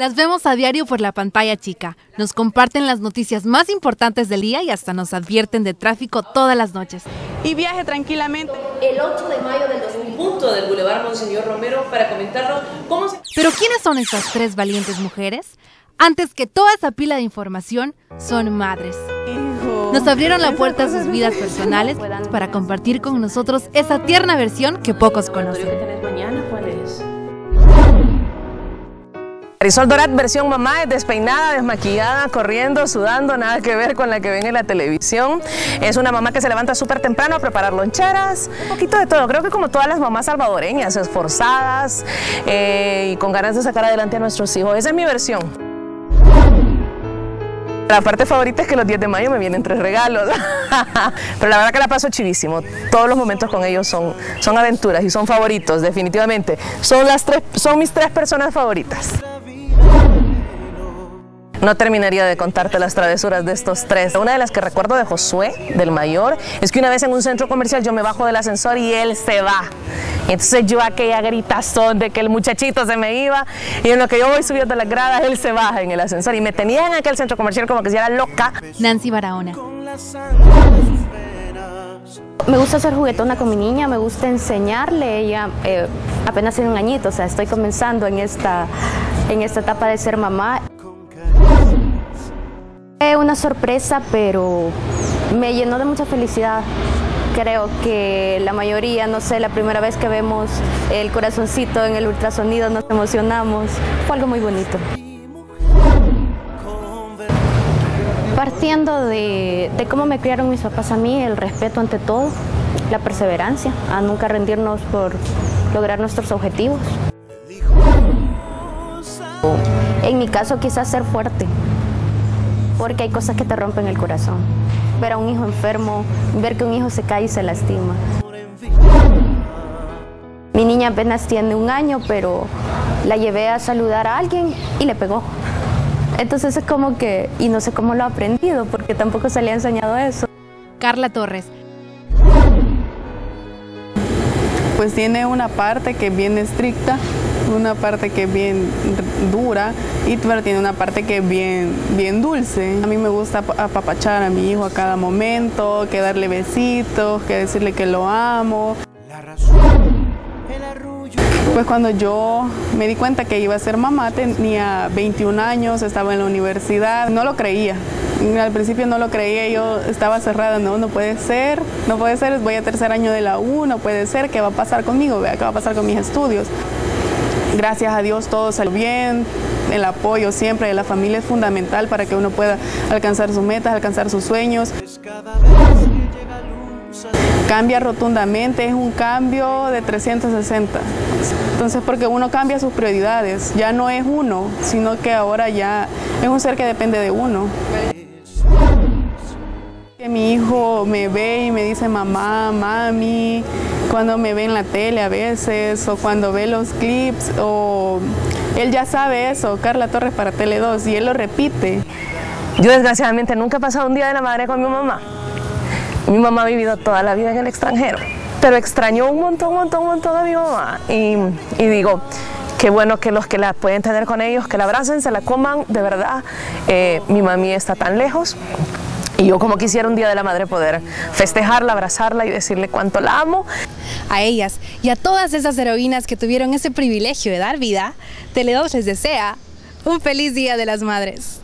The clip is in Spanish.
Las vemos a diario por la pantalla chica. Nos comparten las noticias más importantes del día y hasta nos advierten de tráfico todas las noches. Y viaje tranquilamente. El 8 de mayo del 2000. punto del Boulevard Monseñor Romero para comentarlo cómo se... Pero ¿quiénes son estas tres valientes mujeres? Antes que toda esa pila de información, son madres. Nos abrieron la puerta a sus vidas personales para compartir con nosotros esa tierna versión que pocos conocen. mañana cuál es? Marisol Dorat, versión mamá, es despeinada, desmaquillada, corriendo, sudando, nada que ver con la que ven en la televisión. Es una mamá que se levanta súper temprano a preparar loncheras, un poquito de todo. Creo que como todas las mamás salvadoreñas, esforzadas eh, y con ganas de sacar adelante a nuestros hijos. Esa es mi versión. La parte favorita es que los 10 de mayo me vienen tres regalos, pero la verdad que la paso chivísimo. Todos los momentos con ellos son, son aventuras y son favoritos, definitivamente. Son, las tres, son mis tres personas favoritas. No terminaría de contarte las travesuras de estos tres. Una de las que recuerdo de Josué, del mayor, es que una vez en un centro comercial yo me bajo del ascensor y él se va. Entonces yo aquella gritazón de que el muchachito se me iba y en lo que yo voy subiendo las gradas, él se baja en el ascensor y me tenía en aquel centro comercial como que si era loca. Nancy Barahona. Me gusta ser juguetona con mi niña, me gusta enseñarle, ella eh, apenas tiene un añito, o sea, estoy comenzando en esta, en esta etapa de ser mamá. Fue una sorpresa, pero me llenó de mucha felicidad. Creo que la mayoría, no sé, la primera vez que vemos el corazoncito en el ultrasonido nos emocionamos. Fue algo muy bonito. Partiendo de, de cómo me criaron mis papás a mí, el respeto ante todo, la perseverancia, a nunca rendirnos por lograr nuestros objetivos. En mi caso quizás ser fuerte, porque hay cosas que te rompen el corazón. Ver a un hijo enfermo, ver que un hijo se cae y se lastima. Mi niña apenas tiene un año, pero la llevé a saludar a alguien y le pegó. Entonces es como que, y no sé cómo lo ha aprendido, porque tampoco se le ha enseñado eso. Carla Torres. Pues tiene una parte que es bien estricta, una parte que es bien dura, y tiene una parte que es bien, bien dulce. A mí me gusta apapachar a mi hijo a cada momento, que darle besitos, que decirle que lo amo. Pues cuando yo me di cuenta que iba a ser mamá, tenía 21 años, estaba en la universidad, no lo creía. Al principio no lo creía, yo estaba cerrada, no, no puede ser, no puede ser, voy a tercer año de la U, no puede ser, ¿qué va a pasar conmigo? ¿Qué va a pasar con mis estudios? Gracias a Dios todo salió bien, el apoyo siempre de la familia es fundamental para que uno pueda alcanzar sus metas, alcanzar sus sueños. Cambia rotundamente, es un cambio de 360. Entonces, porque uno cambia sus prioridades, ya no es uno, sino que ahora ya es un ser que depende de uno. Que mi hijo me ve y me dice mamá, mami, cuando me ve en la tele a veces, o cuando ve los clips, o él ya sabe eso, Carla Torres para Tele 2, y él lo repite. Yo desgraciadamente nunca he pasado un día de la madre con mi mamá. Mi mamá ha vivido toda la vida en el extranjero, pero extrañó un montón, un montón, un montón a mi mamá. Y, y digo, qué bueno que los que la pueden tener con ellos, que la abracen, se la coman, de verdad. Eh, mi mami está tan lejos. Y yo como quisiera un Día de la Madre poder festejarla, abrazarla y decirle cuánto la amo. A ellas y a todas esas heroínas que tuvieron ese privilegio de dar vida, Tele2 les desea un feliz Día de las Madres.